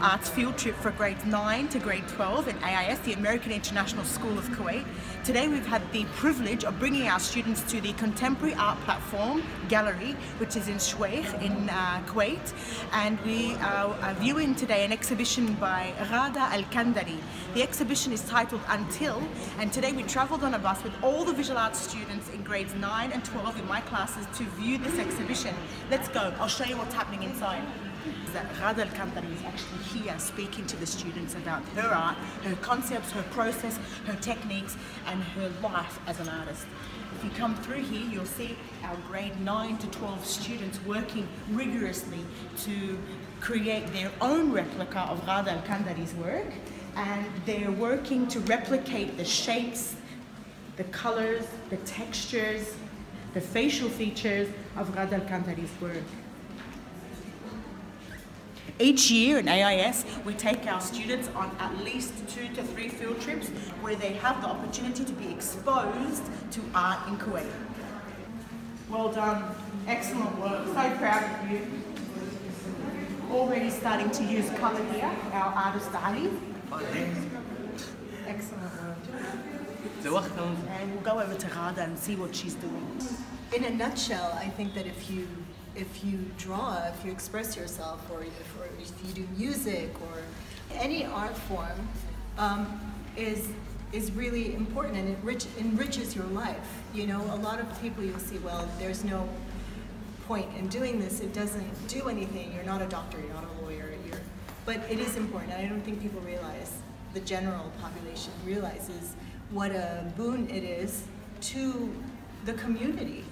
arts field trip for grades 9 to grade 12 in AIS, the American International School of Kuwait. Today we've had the privilege of bringing our students to the Contemporary Art Platform Gallery, which is in Shuwaykh in uh, Kuwait. And we are viewing today an exhibition by Ghada Al-Kandari. The exhibition is titled Until, and today we traveled on a bus with all the visual arts students in grades 9 and 12 in my classes to view this exhibition. Let's go, I'll show you what's happening inside that Ghada Al-Kandari is actually here speaking to the students about her art, her concepts, her process, her techniques, and her life as an artist. If you come through here, you'll see our grade 9 to 12 students working rigorously to create their own replica of Ghada Al-Kandari's work, and they're working to replicate the shapes, the colors, the textures, the facial features of Ghada Al-Kandari's work. Each year in AIS, we take our students on at least two to three field trips where they have the opportunity to be exposed to art in Kuwait. Well done, excellent work, so proud of you. Already starting to use colour here, our artist Ali. Excellent work. And we'll go over to Ghada and see what she's doing. In a nutshell, I think that if you if you draw, if you express yourself, or if, or if you do music, or any art form, um, is is really important and it rich, enriches your life. You know, a lot of people you'll see, well, there's no point in doing this. It doesn't do anything. You're not a doctor. You're not a lawyer. You're, but it is important. I don't think people realize, the general population realizes what a boon it is to the community.